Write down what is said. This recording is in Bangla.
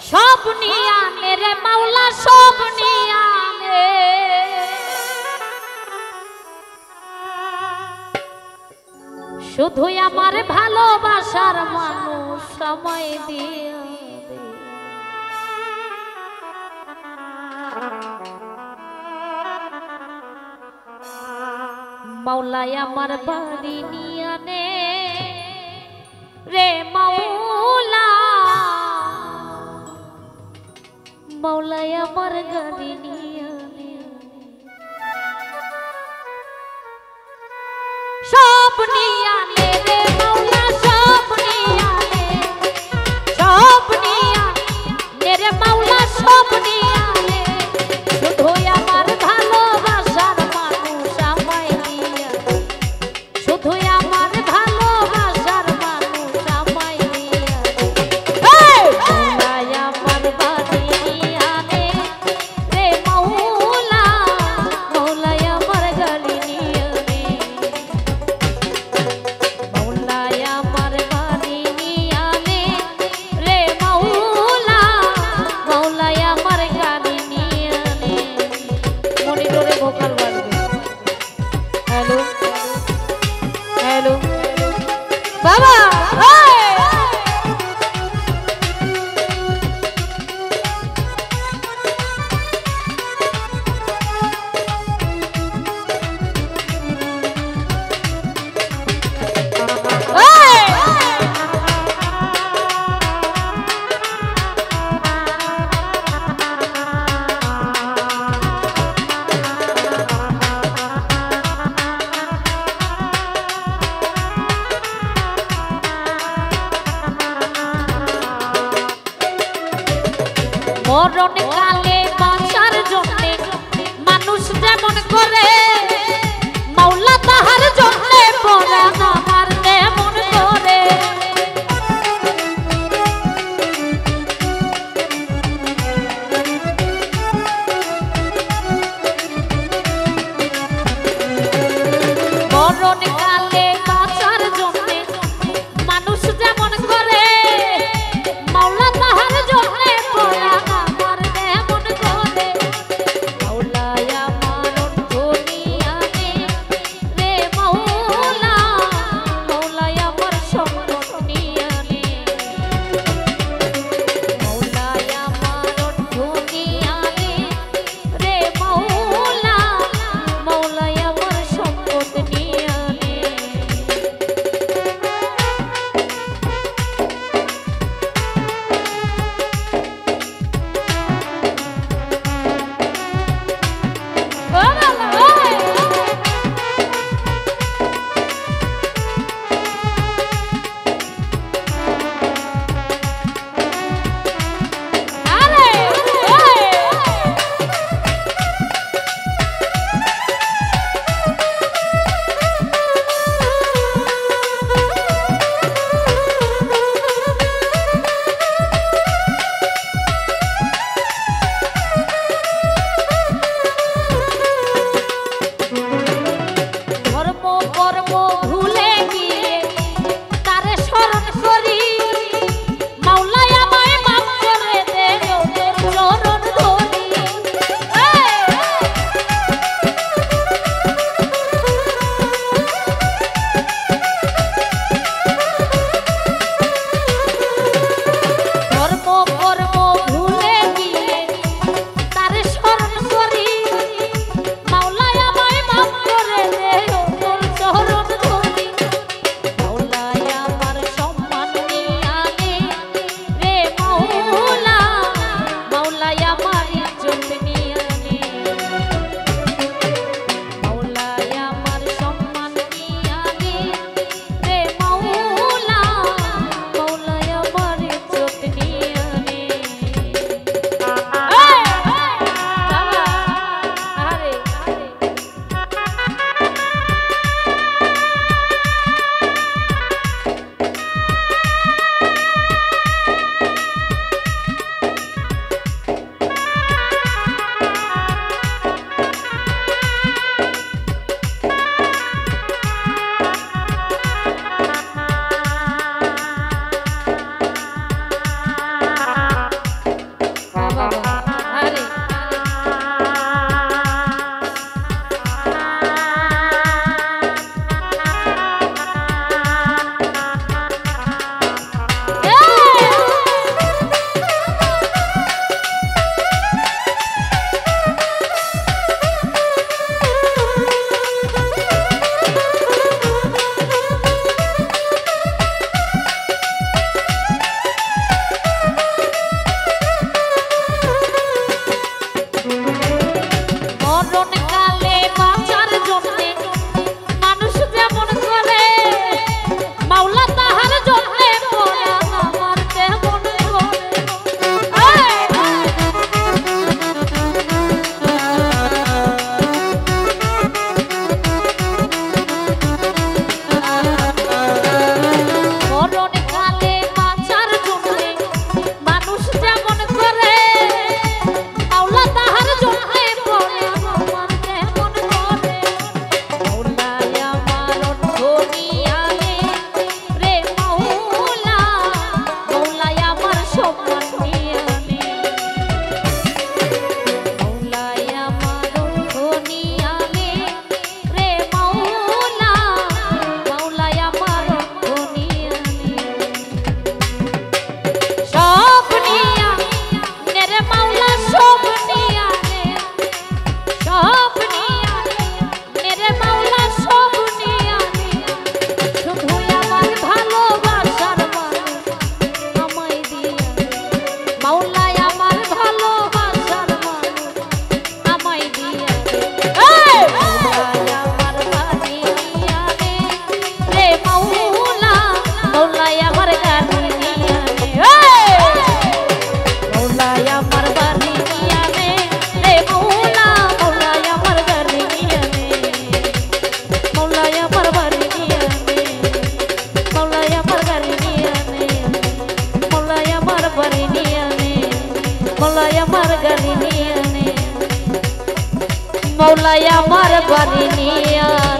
সব নিয়ানে রে মাওলা সব নিয়ানে শুধু আমার ভালোবাসার মানুষ সময় দিয়ে মাওলাই আমার বাড়ি নিয়ে রে মাওলা মাওলাই আমার গাড়ি নিয়ে সব নিয়ে মরণ কাল 我 মৌলাই আমার বাড়ি নিয়ে।